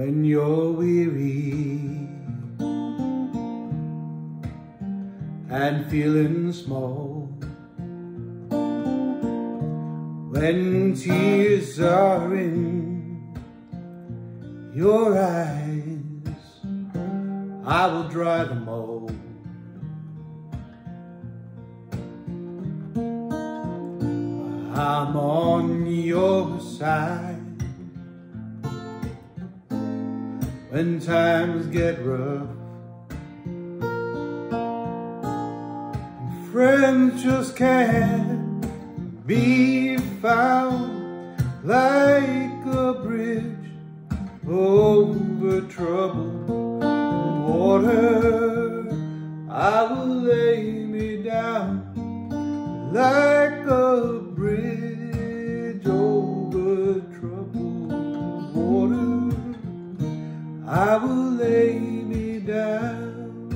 when you're weary and feeling small. When tears are in your eyes, I will dry them all. I'm on your side when times get rough. Friends just can't be found like a bridge over troubled water. I will lay me down like I will lay me down.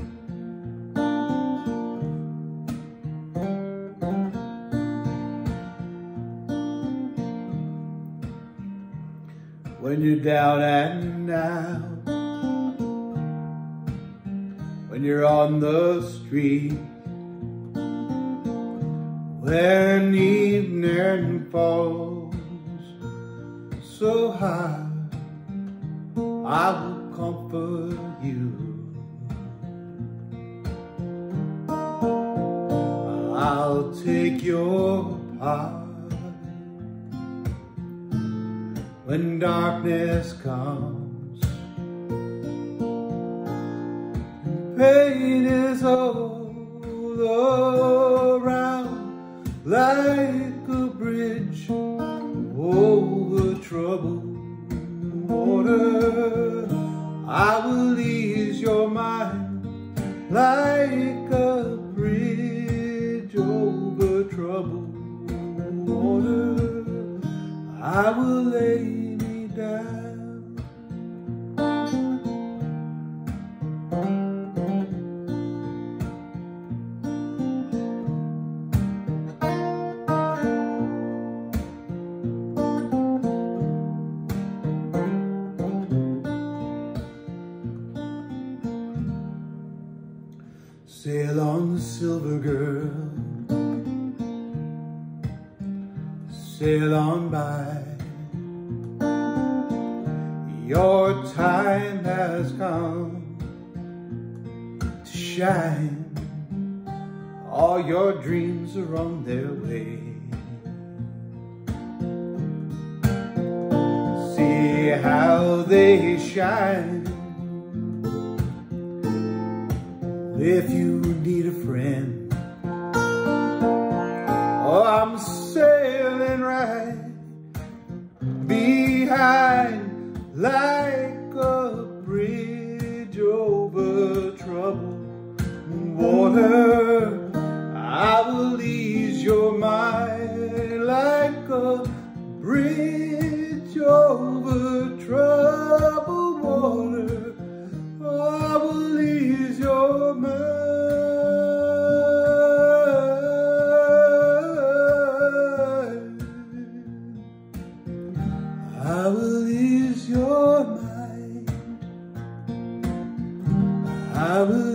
When you're down and out, when you're on the street, when evening falls so high, I will comfort you. I'll take your part when darkness comes. Pain is all around like a bridge like a bridge over troubled water. I will lay me down. Sail on, silver girl. Sail on by. Your time has come to shine. All your dreams are on their way. See how they shine. If you need a friend, oh, I'm sailing right behind like a bridge over troubled water. I will